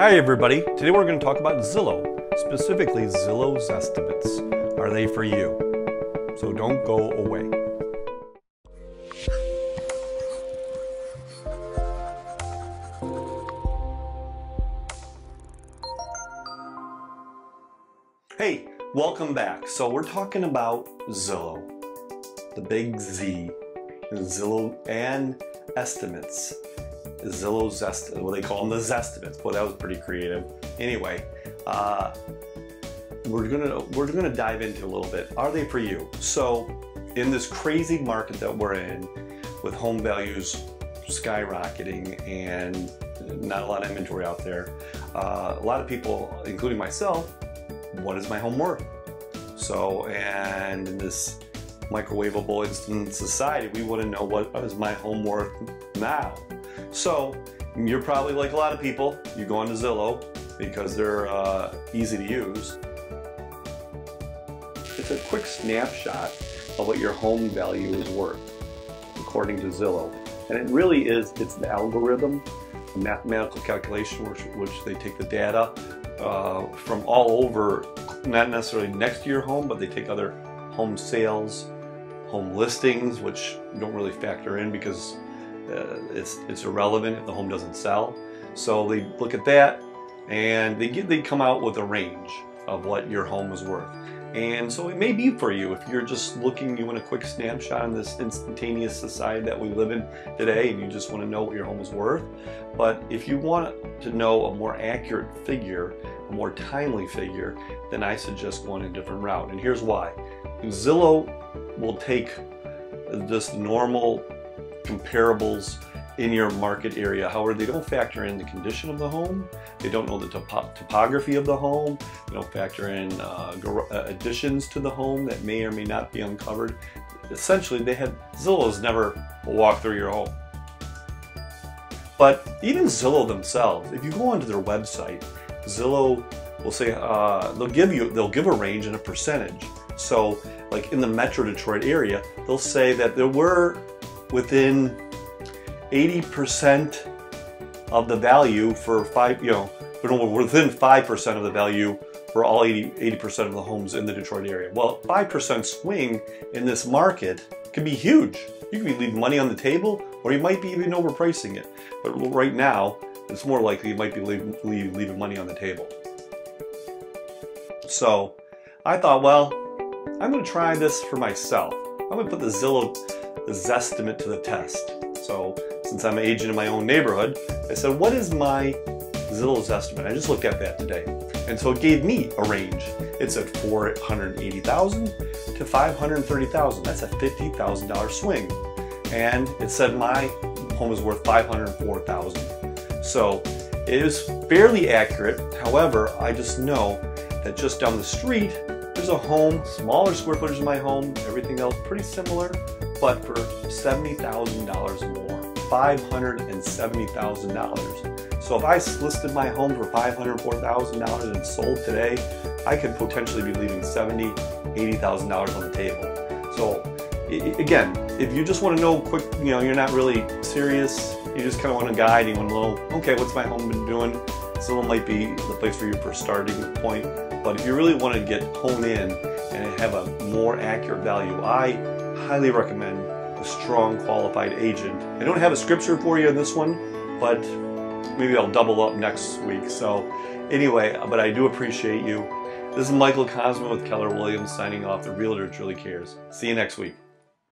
Hi everybody, today we're going to talk about Zillow, specifically Zillow Zestimates. Are they for you? So don't go away. Hey, welcome back. So we're talking about Zillow, the big Z, Zillow and estimates. Zillow Zest, what they call them, the Zestimates. Boy, that was pretty creative. Anyway, uh, we're gonna we're gonna dive into a little bit. Are they for you? So, in this crazy market that we're in, with home values skyrocketing and not a lot of inventory out there, uh, a lot of people, including myself, what is my home worth? So, and in this microwavable instant society, we want to know what is my home worth now. So you're probably like a lot of people, you go onto Zillow because they're uh, easy to use. It's a quick snapshot of what your home value is worth according to Zillow. And it really is, it's an algorithm, a mathematical calculation which, which they take the data uh, from all over, not necessarily next to your home, but they take other home sales, home listings, which don't really factor in because uh, it's, it's irrelevant if the home doesn't sell. So they look at that and they, get, they come out with a range of what your home is worth. And so it may be for you if you're just looking, you want a quick snapshot in this instantaneous society that we live in today and you just want to know what your home is worth. But if you want to know a more accurate figure, a more timely figure, then I suggest going a different route. And here's why. Zillow will take this normal comparables in your market area. However, they don't factor in the condition of the home. They don't know the topo topography of the home. They don't factor in uh, uh, additions to the home that may or may not be uncovered. Essentially, they had Zillow's never walked through your home. But even Zillow themselves, if you go onto their website, Zillow will say uh, they'll give you they'll give a range and a percentage. So, like in the Metro Detroit area, they'll say that there were within 80% of the value for five, you know, within 5% of the value for all 80, 80% of the homes in the Detroit area. Well, 5% swing in this market can be huge. You could be leaving money on the table or you might be even overpricing it. But right now, it's more likely you might be leaving, leaving money on the table. So I thought, well, I'm going to try this for myself. I'm to put the Zillow Zestimate to the test. So since I'm an agent in my own neighborhood, I said, what is my Zillow Zestimate? I just looked at that today. And so it gave me a range. It said 480,000 to 530,000. That's a $50,000 swing. And it said my home is worth 504,000. So it is fairly accurate. However, I just know that just down the street, there's a home, smaller square footage than my home, everything else pretty similar, but for $70,000 more, $570,000. So if I listed my home for $504,000 and sold today, I could potentially be leaving $70,000, $80,000 on the table. So again, if you just want to know quick, you know, you're not really serious, you just kind of want a guide, you want to know, okay, what's my home been doing? Zillow might be the place for you for starting point, but if you really want to get hone in and have a more accurate value, I highly recommend a strong qualified agent. I don't have a scripture for you in this one, but maybe I'll double up next week. So anyway, but I do appreciate you. This is Michael Cosman with Keller Williams signing off. The Realtor Truly Cares. See you next week.